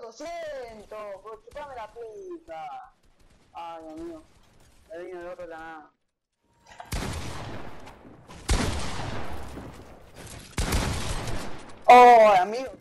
200. Por pues, chupame la pizza. Ay, Dios mío. Le vino el otro de la nada. Oh, amigo.